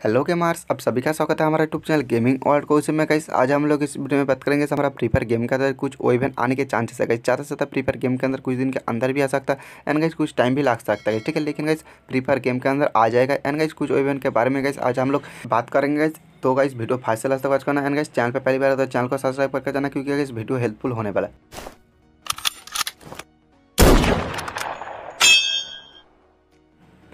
Hello के Mars अब सभी का स्वागत है हमारे यूट्यूब चैनल गेमिंग वर्ल्ड को। उसी में कहीं आज हम लोग इस वीडियो में बात करेंगे हमारा फ्री फायर गेम के अंदर कुछ ओ इवेंट आने के चांसेस है। ज़्यादा से ज़्यादा फ्री फायर गेम के अंदर कुछ दिन के अंदर भी आ सकता है। एंड गाइस कुछ टाइम भी लग सकता है। ठीक है, लेकिन गाइस फ्री फायर गेम के अंदर आ जाएगा। एंड गाइस कुछ इवेंट के बारे में गाइस आज हम लोग बात करेंगे गाइस तो गाइस वीडियो फास्ट से लास्ट तक वॉच करना। एंड गाइस चैनल पर पहली बार तो चैनल को सब्सक्राइब करके जाना क्योंकि गाइस वीडियो हेल्पफुल होने वाला है।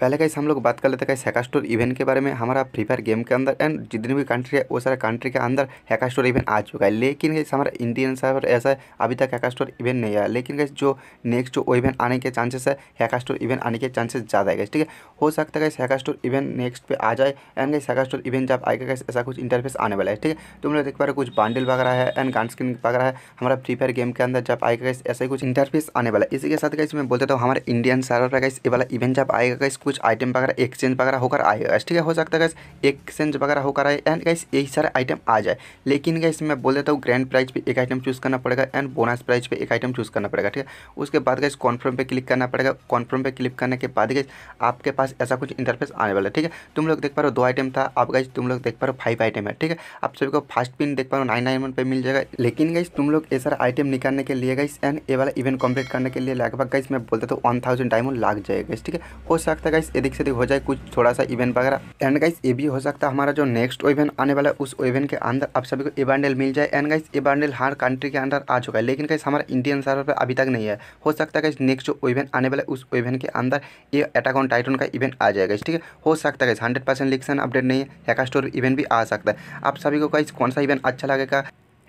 पहले कैसे हम लोग बात कर लेते हैं हैका स्टोर इवेंट के बारे में। हमारा फ्री फायर गेम के अंदर एंड जितनी भी कंट्री है, वो सारे कंट्री के अंदर हैका स्टोर इवेंट आ चुका है। लेकिन कैसे हमारा इंडियन सर्वर ऐसा है, अभी तक हैका स्टोर इवेंट नहीं आया। लेकिन कैसे जो नेक्स्ट जो इवेंट आने के चांसेस है हैका स्टोर इवेंट आने के चांसेस ज़्यादा है ठीक है? हो सकता है कैसे हैका स्टोर इवेंट नेक्स्ट पे आ जाए एंड कैसे हैका स्टोर इवेंट जब आएगा कैसे ऐसा कुछ इंटरफेस आने वाला है, ठीक है? तुम लोग देख पा रहे कुछ बांडल वगैरह है एंड गान स्क्रीन वगैरह है। हमारा फ्री फायर गेम के अंदर जब आएगा कैसे ऐसा ही कुछ इंटरफेस आने वाला है। इसी के साथ कैसे मैं बोलता तो हमारे इंडियन सर्वर पर कैसे वाला इवेंट जब आएगा कैसे कुछ आइटम वगैरह एक्सचेंज वगैरह होकर आएगा ठीक है, हो सकता है गैस एक्सचेंज वगैरह होकर आए एंड गैस यही सारे आइटम आ जाए। लेकिन गैस मैं बोल देता हूँ ग्रैंड प्राइज पे एक आइटम चूज़ करना पड़ेगा एंड बोनस प्राइज पे एक आइटम चूज़ करना पड़ेगा, ठीक है? उसके बाद गैस कॉन्फर्म पे क्लिक करना पड़ेगा। कॉन्फर्म पे क्लिक करने के बाद गैस आपके पास ऐसा कुछ इंटरफेस आने वाला है, ठीक है? तुम लोग देख पा रहे हो दो आइटम था आप गैस तुम लोग देख पा रहे हो फाइव आइटम है, ठीक है? आप सभी को फ़र्स्ट पिन देख पा रहे हो नाइन नाइन वन पे मिल जाएगा। लेकिन गैस तुम लोग ये सारा आइटम निकालने के लिए गैस एंड ये वाला इवेंट कंप्लीट करने के लिए लगभग गैस मैं बोलता तो वन थाउज़ेंड डायमंड लग जाएगा, ठीक है? हो सकता है गैस एदिक से हो जाए कुछ थोड़ा सा इवेंट वगैरह। एंड गाइस ये भी हो सकता है हमारा जो नेक्स्ट इवेंट आने वाला है, उस इवेंट के अंदर आप सभी को ए बंडल मिल जाए। एंड गाइस ए हर कंट्री के अंदर आ चुका है। लेकिन गाइस हमारा इंडियन सर्वर पर अभी तक नहीं है। हो सकता है गाइस नेक्स्ट जो इवेंट आने वाला है, उस इवेंट के अंदर ये अटैक ऑन टाइटन का इवेंट आ जाएगा। ठीक है? हो सकता है गाइस हंड्रेड परसेंट अपडेट नहीं है स्टोर इवेंट भी आ सकता है। आप सभी को गाइस कौन सा इवेंट अच्छा लगेगा?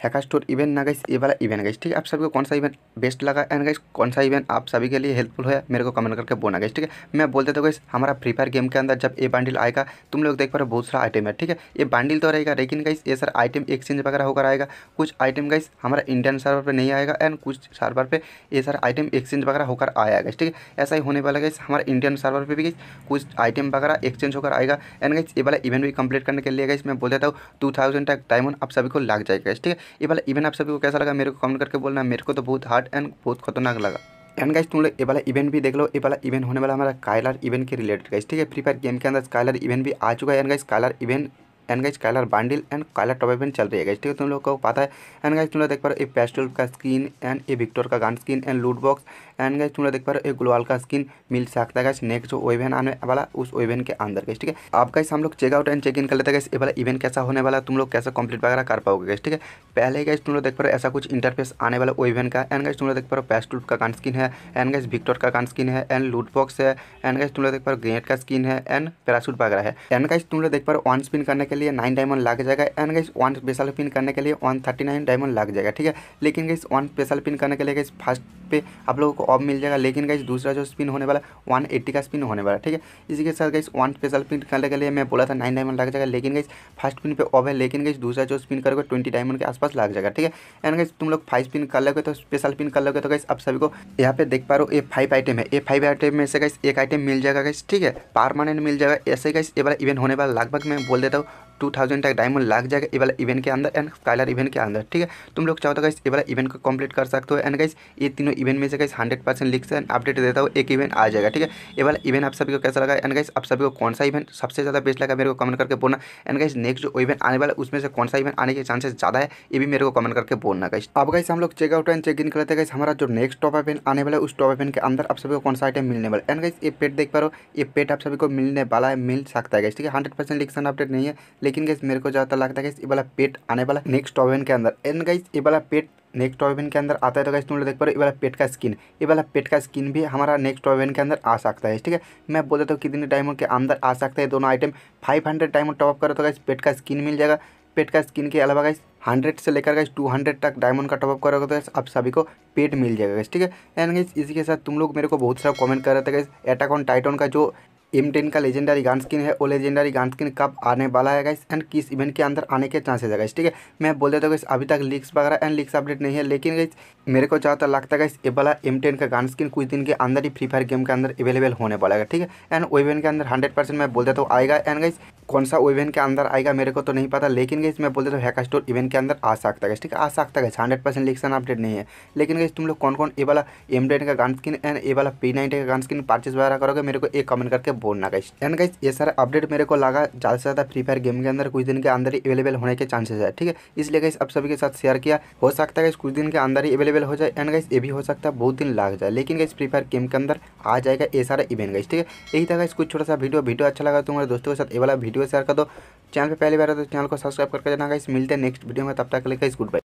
हैका स्टोर इवेंट ना गाइस ये वाला इवेंट गाइस ठीक है? आप सभी को कौन सा इवेंट बेस्ट लगा? एंड गाइस कौन सा इवेंट आप सभी के लिए हेल्पफुल है? मेरे को कमेंट करके बोलना गाइस ठीक है? मैं बोलते तो गाइस हमारा फ्री फायर गेम के अंदर जब ये बंडल आएगा, तुम लोग देख पा रहे बहुत सारा आइटम है, ठीक है? ये बंडल तो रहेगा, लेकिन गाइस ये सर आइटम एक्सचेंज वगैरह होकर आएगा। कुछ आइटम गाइस हमारा इंडियन सर्वर पर नहीं आएगा एंड कुछ सर्वर पर ये सर आइटम एक्सचेंज वगैरह होकर आया आएगा ठीक है? ऐसा ही होने वाला गाइस हमारा इंडियन सर्वर पर भी गाइस कुछ आइटम वगैरह एक्सचेंज होकर आएगा। एंड गाइस ये वाला इवेंट भी कंप्लीट करने के लिए गाइस मैं बोल देता हूँ टू थाउज़ेंड तक डायमंड आप सभी को लग जाएगा ठीक है? ये वाला इवेंट आप सभी को कैसा लगा? मेरे को कमेंट करके बोलना। मेरे को तो बहुत हार्ड एंड बहुत खतरनाक लगा। एंड गाइस तुम लोग ये वाला इवेंट भी देख लो। ये वाला इवेंट होने वाला हमारा कायलर इवेंट के रिलेटेड गाइस ठीक है? फ्री फायर गेम के अंदर कायलर इवेंट भी आ चुका है। And guys Kyler event and guys Kyler bundle and Kyler top event चल रही है गाइस ठीक है? तुम लोग को पता है। एंड गाइस तुम लोग देख पा रहे हो, ये पेस्टल का स्किन एंड ये विक्टोर का gun skin and loot box and guys तुम लोग देख पा रहे हो, एक ग्लोवाल का स्किन मिल सकता है गाइस नेक्स्ट जो इवेंट आने वाला, उस इवेंट के अंदर गाइस ठीक है? आप गाइस हम लोग चेकआउट एंड चेक इन कर लेते हैं गाइस ये वाला इवेंट कैसा होने वाला तुम लोग कैसे कंप्लीट वगैरह कर पाओगे गाइस ठीक है? पहले गाइस तुम लोग देख पा रहे हो, ऐसा कुछ इंटरफेस आने वाला इवेंट का. एंड गाइस तुम लोग देख पा रहे हो पेस्टल का स्किन है. एंड गाइस विक्टोर का गन स्किन है. एंड लूट बॉक्स है. एंड गाइस तुम लोग देख पा रहे हो ग्रेनेड का स्किन है. एंड पैरासूट वगैरह है. एंड गाइस तुम लोग देख पा रहे हो वन स्पिन करने के लिए नाइन डायमंड लग जाएगा. And guys one special pin करने के लिए वन थर्टी नाइन डायमंड लग जाएगा, ठीक है? लेकिन गाइस वन स्पेशल पिन करने के लिए गाइस फ़र्स्ट पे आप लोगों को ऑफ़ मिल जाएगा। लेकिन गाइस दूसरा जो स्पिन होने वाला वन एट्टी का स्पिन होने वाला ठीक है? इसी के साथ गाइस वन स्पेशल पिन करने के लिए मैं बोला था नाइन डायमंड लग जाएगा। लेकिन गाइस फ़र्स्ट पिन पे ऑफ़ है। लेकिन गाइस दूसरा जो स्पिन करोगे ट्वेंटी डायमंड के आसपास लग जाएगा, ठीक है? एंड गाइस तुम लोग फाइव स्पिन कर लोगे तो स्पेशल पिन कर लोगे तो गाइस आप सभी को यहाँ पे देख पा रहे हो, ये फाइव आइटम है। ये फाइव आइटम में से गाइस एक आइटम मिल जाएगा गाइस ठीक है? परमानेंट मिल जाएगा। ऐसे गाइस ये वाला इवेंट होने वाला लगभग मैं बोल देता हूँ टू थाउज़ेंड तक डायमंड लग जाएगा, ये वाला इवेंट के अंदर एंड स्काइलर इवेंट के अंदर, ठीक है? तुम लोग चाहो तो गाइस ये वाला इवेंट को कंप्लीट कर सकते हो एंड गाइस ये तीनों इवेंट में से गाइस हंड्रेड परसेंट लिख से अपडेट देता हूँ, एक इवेंट आ जाएगा, ठीक है? ये वाला इवेंट आप सभी को कैसा लगा? एंड गाइस आप सभी को कौन सा इवेंट सबसे ज़्यादा बेस्ट लगा, मेरे को कमेंट करके बोलना। एंड गाइस नेक्स्ट जो इवेंट आने वाला, उसमें से कौन सा इवेंट आने के चांसेस ज़्यादा है, ये भी मेरे को कमेंट करके बोलना गाइस अब गाइस हम लोग चेकआउट एंड चेक इन करते हैं हमारा जो नेक्स्ट टॉप इवेंट आने वाला है, उस टॉप इवेंट के अंदर आप सभी को कौन सा आइटम मिलने वाला एंड गाइस ये पेट देख पा रहे हो, ये पेट आप सभी को मिलने वाला है, मिल सकता है गाइस ठीक है? हंड्रेड परसेंट लिक्सन अपडेट नहीं है लेकिन गाइस मेरे को ज़्यादा लगता है ये वाला पेट आने वाला नेक्स्ट इवेंट के अंदर। एंड गाइस ये वाला पेट नेक्स्ट इवेंट के अंदर आता है तो गाइस तुम लोग देख पा रहे हो, ये वाला पेट का स्किन ये वाला पेट का स्किन भी हमारा नेक्स्ट इवेंट के अंदर आ सकता है, ठीक है? मैं बोल देता हूँ कितने डायमंड के अंदर आ सकता है दोनों item five hundred diamond top करो तो गाइस पेट का स्किन मिल जाएगा। पेट का स्किन के अलावा गाइस हंड्रेड से लेकर गाइस टू हंड्रेड तक डायमंड का टॉपअप करोगे तो आप सभी को पेट मिल जाएगा गाइस ठीक है? एंड गाइस इसी के साथ तुम लोग मेरे को बहुत सारा कमेंट कर रहे थे गाइस अटैक ऑन टाइटन का जो एम टेन का लेजेंडरी गान स्किन है। वो लेजेंडरी गान स्किन कब आने वाला है गाइस एंड किस इवेंट के अंदर आने के चांसेस है गाइस ठीक है? मैं बोल देता हूँ अभी तक लीक्स वगैरह एंड लीक्स अपडेट नहीं है, लेकिन गाइस मेरे को ज़्यादातर लगता है गाइस ये वाला एम टेन का गान स्किन कुछ दिन के अंदर ही फ्री फायर गेम के अंदर अवेलेबल होने वाला है, ठीक है? एंड वो इवेंट के अंदर हंड्रेड परसेंट मैं बोल देता हूँ आएगा। एंड गाइस कौन सा इवेंट के अंदर आएगा, मेरे को तो नहीं पता, लेकिन गई मैं बोल देता हूँ हैक स्टोर इवेंट के अंदर आ सकता है ठीक है? आ सकता है हंड्रेड परसेंट लिक्सन अपडेट नहीं है। लेकिन गई तुम लोग कौन कौन ये वाला एम का गन स्किन एंड ये वाला पी का गन स्किन परचेज वगैरह करोगे, मेरे को एक कमेंट करके बोलना गाइस। एंड गाइस ये सारा अपडेट मेरे को लगा ज़्यादा से ज़्यादा फ्री फायर गेम के अंदर कुछ दिन के अंदर ही अवेलेबल होने के चांसेस है, ठीक है? इसलिए गाइस आप सभी के साथ शेयर किया। हो सकता है कुछ दिन के अंदर ही अवेलेबल हो जाए। एंड गाइस ये भी हो सकता है बहुत दिन लग जाए। लेकिन गाइस फ्री फायर गेम के अंदर आ जाएगा ये सारा इवेंट गाइस ठीक है? यही था गाइस कुछ छोटा सा वीडियो वीडियो अच्छा लगा तुम्हारे दोस्तों के साथ ये वाला वीडियो शेयर कर दो। चैनल पे पहली बार तो चैनल को सब्सक्राइब करके जाना गाइस मिलते हैं नेक्स्ट वीडियो में। तब तक गाइस गुड बाय